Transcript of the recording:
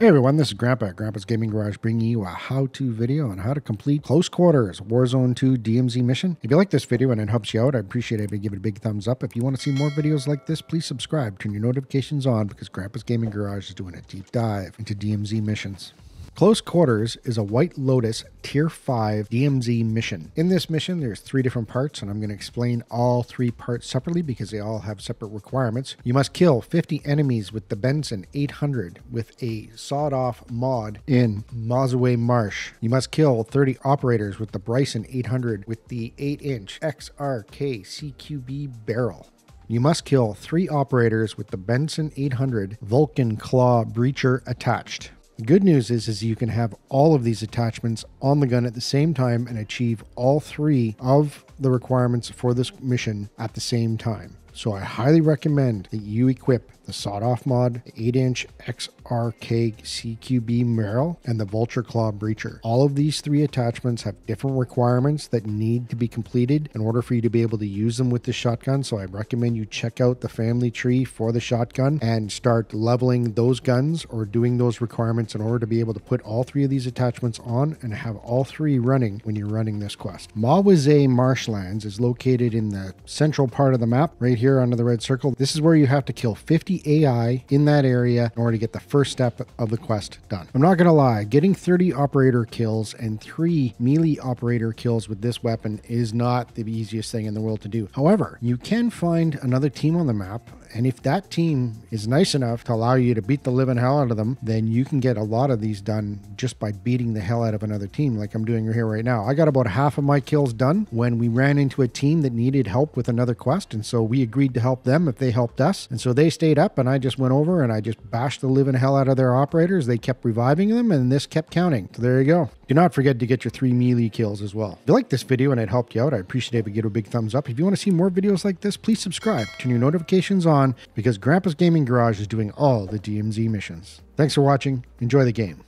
Hey everyone, this is Grandpa at Grandpa's Gaming Garage bringing you a how-to video on how to complete Close Quarters Warzone 2 DMZ mission. If you like this video and it helps you out, I'd appreciate it if you give it a big thumbs up. If you want to see more videos like this, please subscribe, turn your notifications on because Grandpa's Gaming Garage is doing a deep dive into DMZ missions. Close Quarters is a White Lotus Tier 5 DMZ mission. In this mission, there's three different parts, and I'm going to explain all three parts separately because they all have separate requirements. You must kill 50 enemies with the Benson 800 with a sawed-off mod in Mawizeh Marsh. You must kill 30 operators with the Bryson 800 with the 8-inch XRK CQB barrel. You must kill three operators with the Benson 800 Vulture Claw Breacher attached. Good news is, is you can have all of these attachments on the gun at the same time and achieve all three of the requirements for this mission at the same time. So I highly recommend that you equip the sawed off mod, the 8 inch XRK CQB barrel, and the Vulture Claw breacher. All of these three attachments have different requirements that need to be completed in order for you to be able to use them with the shotgun. So I recommend you check out the family tree for the shotgun and start leveling those guns or doing those requirements in order to be able to put all three of these attachments on and have all three running when you're running this quest. Mawizeh Marshlands is located in the central part of the map, right here under the red circle. This is where you have to kill 50 AI in that area in order to get the first step of the quest done. I'm not to lie, getting 30 operator kills and three melee operator kills with this weapon is not the easiest thing in the world to do. However, you can find another team on the map and if that team is nice enough to allow you to beat the living hell out of them, then you can get a lot of these done just by beating the hell out of another team, like I'm doing here right now. I got about half of my kills done when we ran into a team that needed help with another quest. And so we agreed to help them if they helped us. And so they stayed up, and I just went over and I just bashed the living hell out of their operators. They kept reviving them, and this kept counting. So there you go. Do not forget to get your three melee kills as well. If you like this video and it helped you out, I appreciate it you give it a big thumbs up. If you want to see more videos like this, please subscribe. Turn your notifications because Grandpa's Gaming Garage is doing all the DMZ missions. Thanks for watching. Enjoy the game.